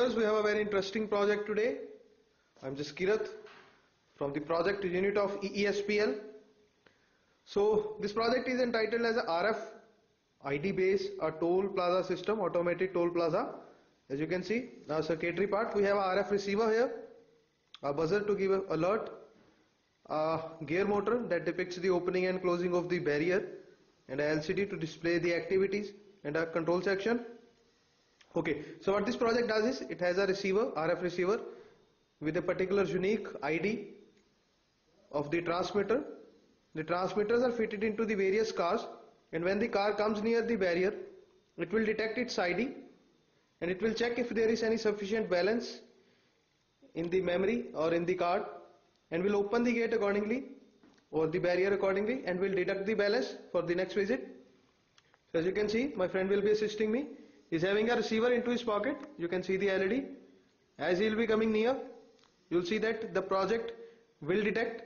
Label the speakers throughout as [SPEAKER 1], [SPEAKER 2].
[SPEAKER 1] viewers, we have a very interesting project today. I'm just Kirath from the project unit of EESPL. So this project is entitled as RF ID based a toll plaza system, automated toll plaza. As you can see, now circuitry part, we have a RF receiver here, a buzzer to give an alert, a gear motor that depicts the opening and closing of the barrier, and a LCD to display the activities, and a control section okay so what this project does is it has a receiver RF receiver with a particular unique ID of the transmitter. The transmitters are fitted into the various cars and when the car comes near the barrier it will detect its ID and it will check if there is any sufficient balance in the memory or in the card and will open the gate accordingly or the barrier accordingly and will deduct the balance for the next visit. So as you can see my friend will be assisting me is having a receiver into his pocket. You can see the LED as he will be coming near you will see that the project will detect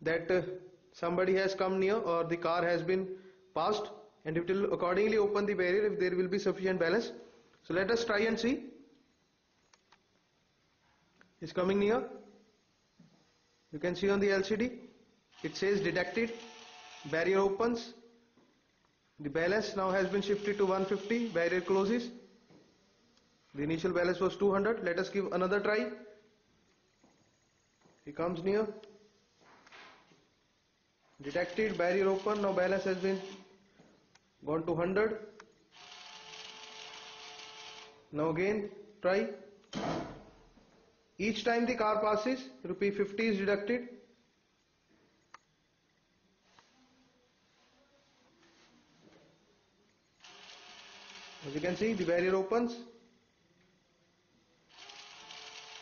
[SPEAKER 1] that uh, somebody has come near or the car has been passed and it will accordingly open the barrier if there will be sufficient balance. So let us try and see. Is coming near. You can see on the LCD it says detected. Barrier opens the balance now has been shifted to 150. Barrier closes. The initial balance was 200. Let us give another try. He comes near. Detected. Barrier open. Now balance has been gone to 100. Now again try. Each time the car passes, rupee 50 is deducted. As you can see the barrier opens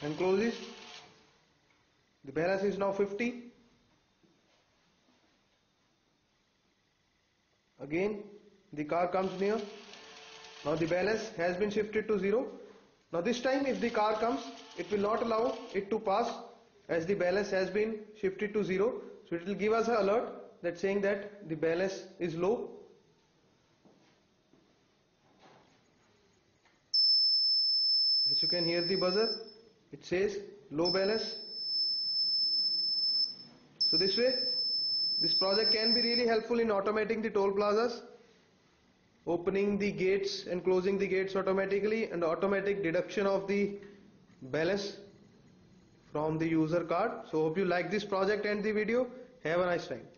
[SPEAKER 1] and closes. The balance is now 50 again the car comes near. Now the balance has been shifted to 0 now this time if the car comes it will not allow it to pass as the balance has been shifted to 0 so it will give us an alert that saying that the balance is low as you can hear the buzzer. It says low balance. So this way this project can be really helpful in automating the toll plazas opening the gates and closing the gates automatically and automatic deduction of the balance from the user card. So hope you like this project and the video. Have a nice time